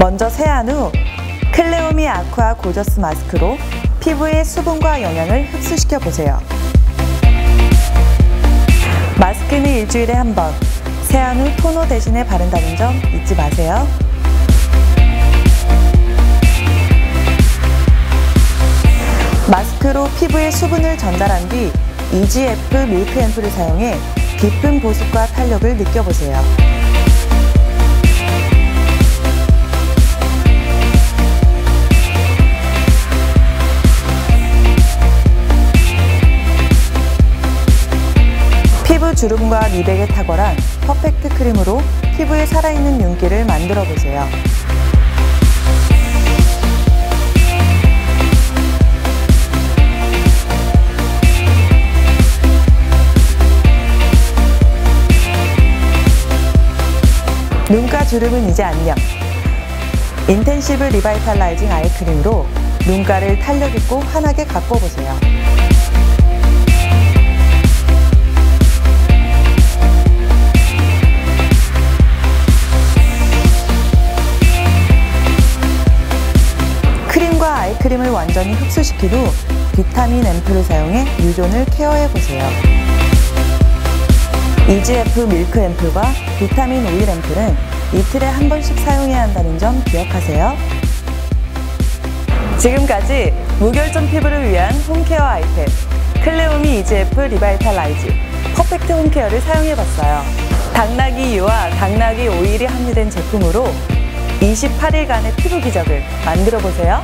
먼저 세안 후 클레오미 아쿠아 고저스 마스크로 피부의 수분과 영양을 흡수시켜 보세요. 마스크는 일주일에 한 번, 세안 후 토너 대신에 바른다는 점 잊지 마세요. 마스크로 피부에 수분을 전달한 뒤 EGF 밀크 앰플을 사용해 깊은 보습과 탄력을 느껴보세요. 주름과 미백에 탁월한 perfect 크림으로 피부에 살아있는 윤기를 만들어 보세요. 눈가 주름은 이제 안녕. intensive revitalizing 아이크림으로 눈가를 탄력 있고 환하게 가꿔보세요. 아이크림을 완전히 흡수시킨 후 비타민 앰플을 사용해 U존을 케어해보세요. EGF 밀크 앰플과 비타민 오일 앰플은 이틀에 한 번씩 사용해야 한다는 점 기억하세요. 지금까지 무결점 피부를 위한 홈케어 아이템 클레오미 EGF revitalize perfect 홈케어를 사용해봤어요. 당나귀 유와 당나귀 오일이 함유된 제품으로 28일간의 피부 기적을 만들어 보세요.